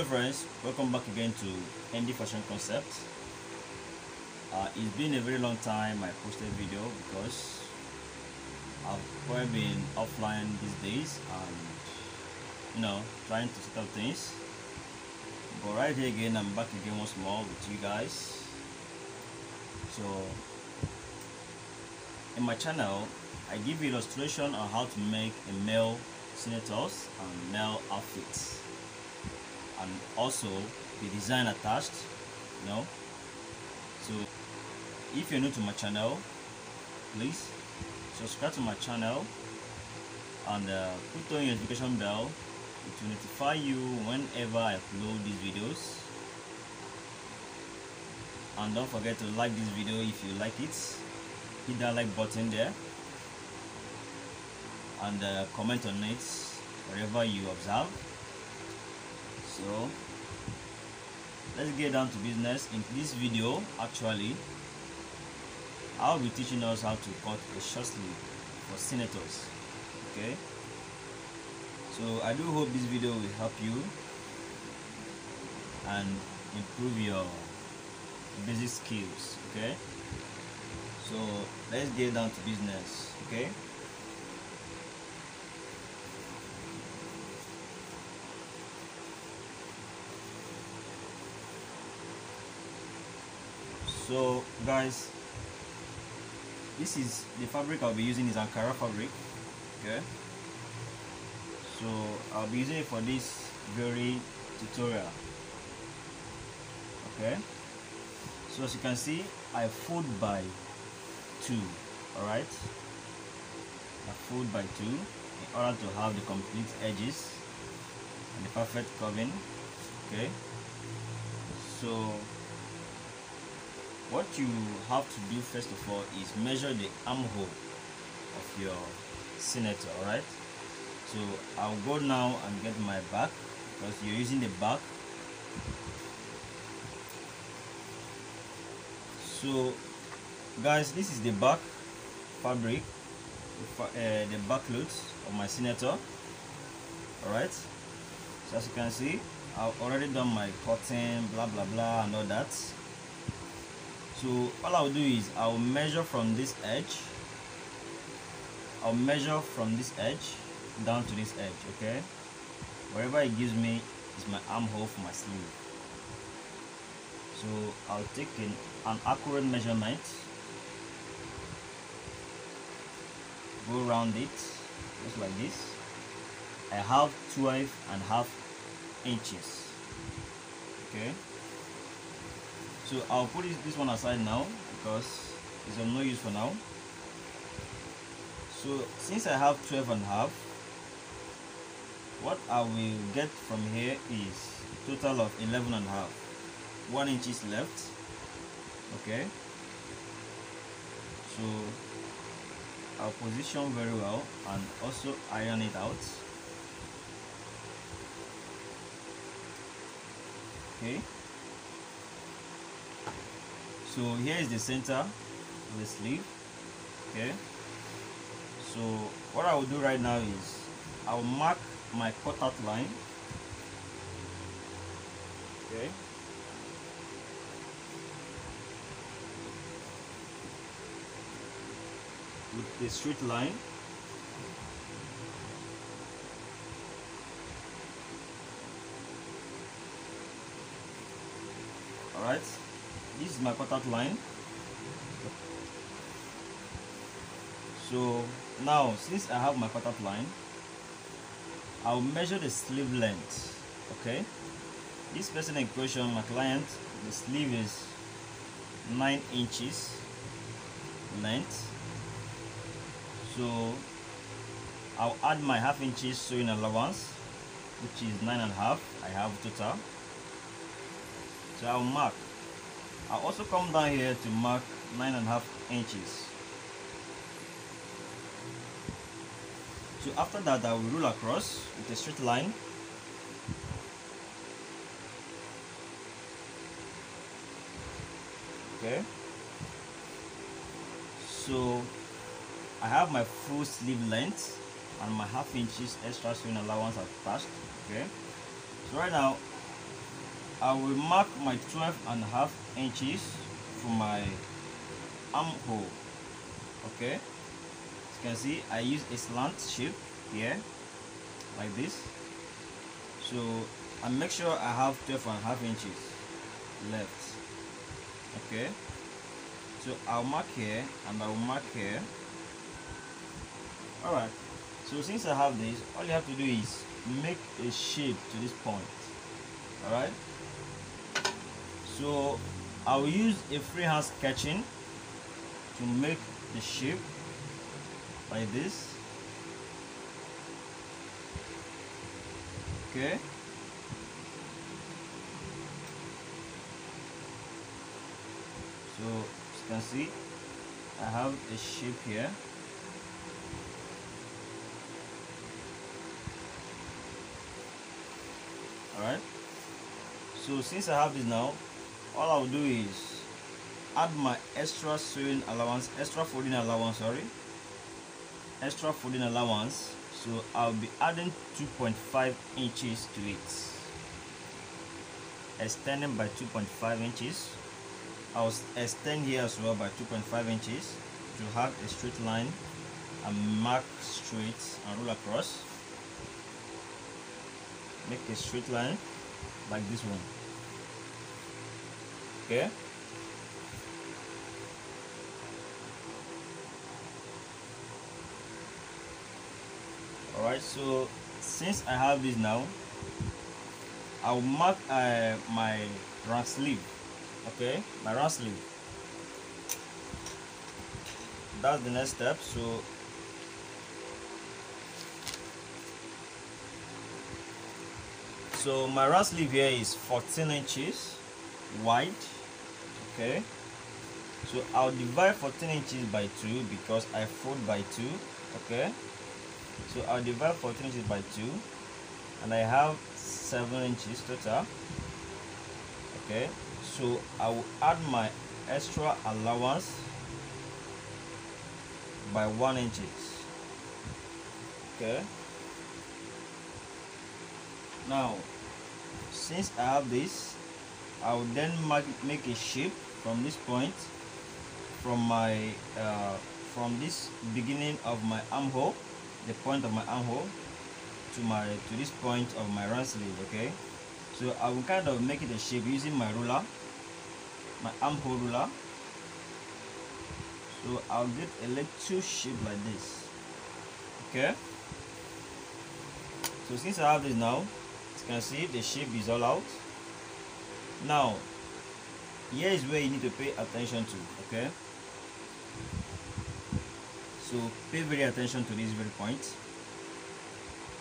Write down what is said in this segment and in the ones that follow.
hello friends. Welcome back again to ND fashion concept. Uh, it's been a very long time I posted video because I've probably been offline these days and you know trying to set up things. But right here again I'm back again once more with you guys. So in my channel I give illustration on how to make a male senators and male outfits and also the design attached you know. So if you're new to my channel please subscribe to my channel and uh, put on your notification bell. To notify you whenever I upload these videos. And don't forget to like this video if you like it. Hit that like button there and uh, comment on it wherever you observe so let's get down to business in this video actually. I'll be teaching us how to cut a short sleeve for senators okay? So I do hope this video will help you and improve your basic skills okay? So let's get down to business okay so guys this is the fabric I'll be using is Ankara fabric okay? So I'll be using it for this very tutorial okay? So as you can see I fold by two all right I fold by two in order to have the complete edges and the perfect curving okay? So what you have to do first of all is measure the armhole of your senator all right? So i'll go now and get my back because you're using the back so guys this is the back fabric uh, the back loads of my senator all right? So as you can see i've already done my cutting blah blah blah and all that so all I'll do is I'll measure from this edge. I'll measure from this edge down to this edge okay? Wherever it gives me is my armhole for my sleeve. So I'll take an, an accurate measurement. Go around it just like this. I have 12 and a half inches okay so I'll put this one aside now because it's of no use for now. So since I have 12 and a half what I will get from here is total of 11 and a half. One inches left okay? So I'll position very well and also iron it out. Okay so here is the center of the sleeve okay? So what I will do right now is I will mark my cutout line okay? With the straight line all right this my cutout line. So now since I have my cutout line I'll measure the sleeve length okay? This person in question my client the sleeve is 9 inches length. So I'll add my half inches sewing allowance which is nine and a half. I have total. So I'll mark I'll also come down here to mark nine and a half inches. So after that I will rule across with a straight line. Okay. So I have my full sleeve length and my half inches extra sewing allowance attached. Okay. So right now I will mark my 12 and a half inches for my armhole okay? As you can see I use a slant shape here like this. So I make sure I have 12 and a half inches left okay? So I'll mark here and I'll mark here. Alright so since I have this all you have to do is make a shape to this point alright so I'll use a freehand sketching to make the shape like this. Okay. So you can see I have a shape here. Alright. So since I have this now all I'll do is add my extra sewing allowance extra folding allowance sorry. Extra folding allowance. So I'll be adding 2.5 inches to it. Extending by 2.5 inches. I'll extend here as well by 2.5 inches to have a straight line and mark straight and roll across. Make a straight line like this one okay alright so since I have this now I'll mark uh, my round sleeve. Okay my round sleeve. That's the next step so so my round sleeve here is 14 inches wide okay. So I'll divide 14 inches by 2 because I fold by 2 okay. So I'll divide 14 inches by 2 and I have 7 inches total. Okay. So I will add my extra allowance by 1 inches. Okay. Now since I have this I will then make a shape from this point from my uh, from this beginning of my armhole the point of my armhole to my to this point of my round sleeve okay? So I will kind of make it a shape using my ruler my armhole ruler. So I'll get a little shape like this okay? So since I have this now you can see the shape is all out now here is where you need to pay attention to okay? So pay very attention to this very point.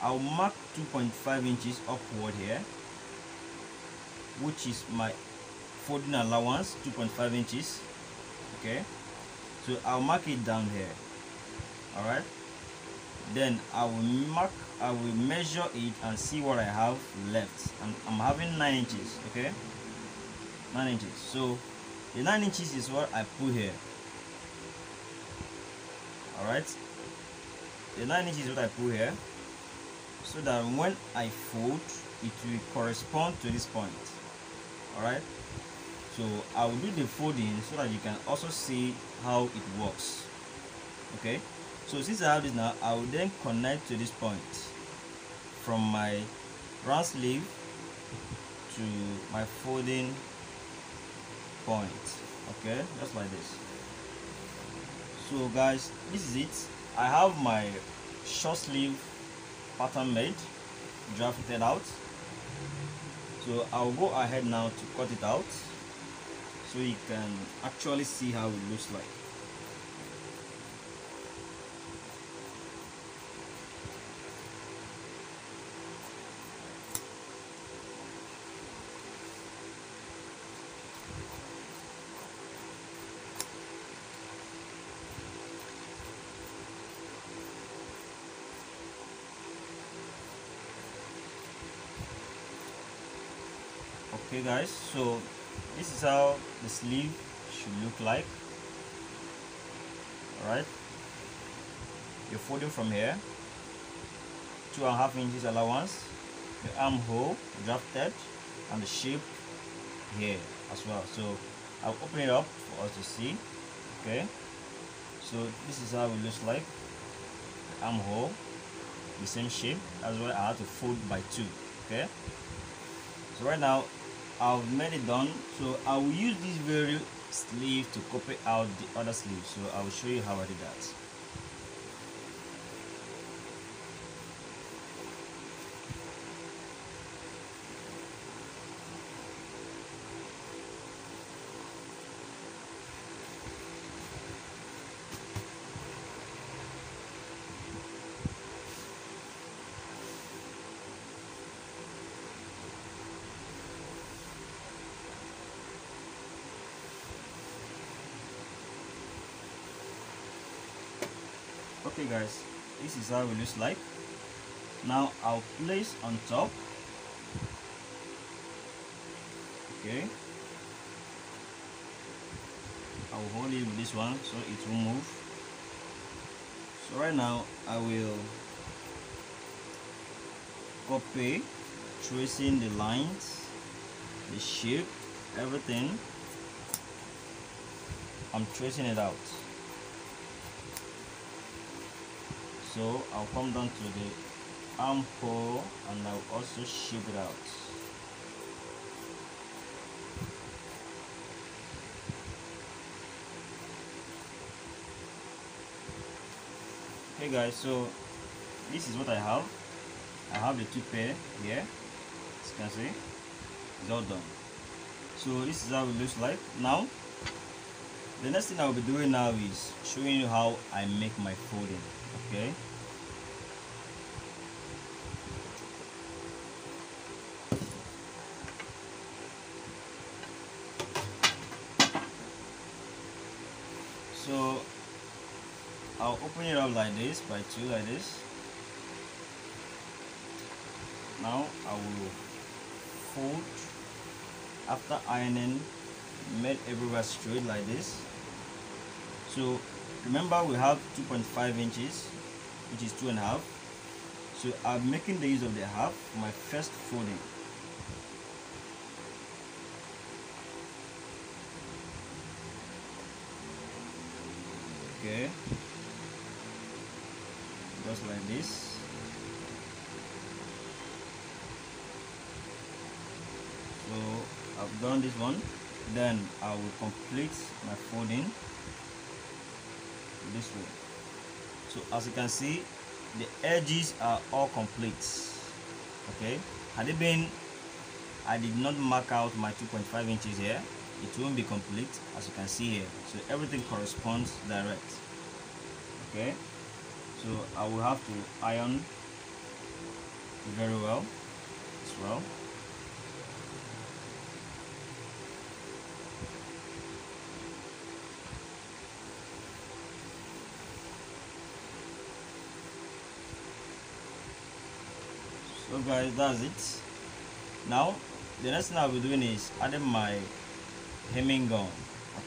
I'll mark 2.5 inches upward here which is my folding allowance 2.5 inches okay? So I'll mark it down here all right then I will mark I will measure it and see what I have left. And I'm having 9 inches okay 9 inches. So the 9 inches is what I put here. Alright? The 9 inches is what I put here. So that when I fold it will correspond to this point. Alright? So I will do the folding so that you can also see how it works. Okay? So since I have this now I will then connect to this point. From my round sleeve to my folding point. Okay just like this. So guys this is it. I have my short sleeve pattern made drafted out. So i'll go ahead now to cut it out so you can actually see how it looks like okay guys so this is how the sleeve should look like. Alright. You're folding from here. Two and a half inches allowance. The armhole drafted and the shape here as well. So I'll open it up for us to see. Okay. So this is how it looks like. The armhole the same shape as well I have to fold by two. Okay. So right now I've made it done so I will use this very sleeve to copy out the other sleeve so I will show you how I did that okay guys this is how it looks like. Now I'll place on top. Okay. I'll hold it with this one so it will move. So right now I will copy tracing the lines the shape everything. I'm tracing it out so I'll come down to the armhole and I'll also shape it out. Hey guys so this is what I have. I have the two pair here as you can see. It's all done. So this is how it looks like now the next thing I'll be doing now is showing you how I make my folding okay? So I'll open it up like this by two like this. Now I will fold after ironing made everywhere straight like this so remember we have 2.5 inches which is two and a half. So I'm making the use of the half for my first folding. Okay. Just like this. So I've done this one. Then I will complete my folding this way so as you can see the edges are all complete. Okay? Had it been I did not mark out my 2.5 inches here it won't be complete as you can see here. So everything corresponds direct. Okay? So I will have to iron very well as well so guys that's it. Now the next thing I'll be doing is adding my hemming gum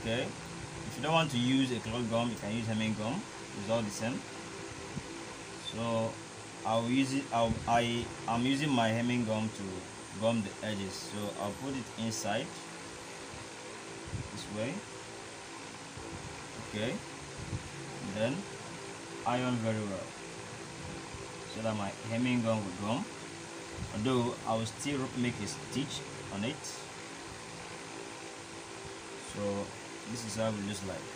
okay? If you don't want to use a cloth gum you can use hemming gum. It's all the same. So I'll use it I'll, I I'm using my hemming gum to gum the edges. So I'll put it inside this way okay? And then iron very well so that my hemming gum will gum although I will still make a stitch on it. So this is how it looks like.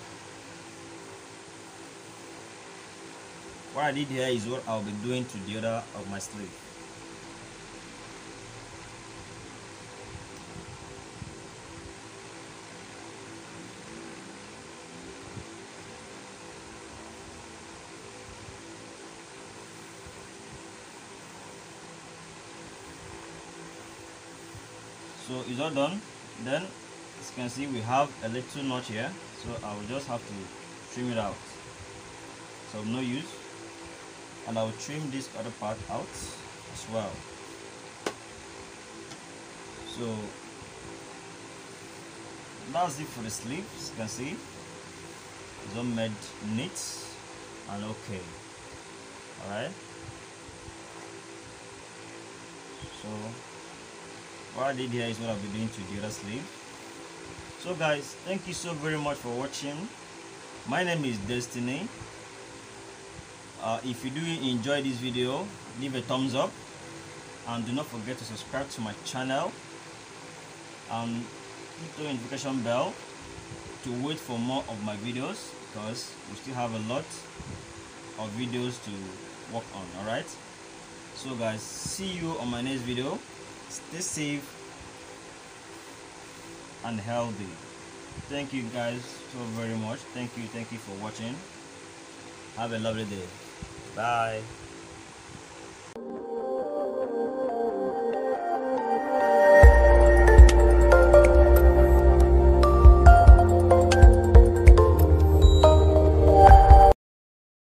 What I did here is what I'll be doing to the other of my sleeve so it's all done. Then as you can see we have a little notch here. So I will just have to trim it out. So no use. And I will trim this other part out as well. So that's it for the sleeve as you can see. It's all made neat and okay. All right so what I did here is what I'll be doing to the other sleeve so guys thank you so very much for watching. My name is Destiny. Uh, if you do enjoy this video leave a thumbs up. And do not forget to subscribe to my channel. And hit the notification bell to wait for more of my videos because we still have a lot of videos to work on all right so guys see you on my next video safe and healthy. Thank you guys so very much. Thank you thank you for watching. Have a lovely day. Bye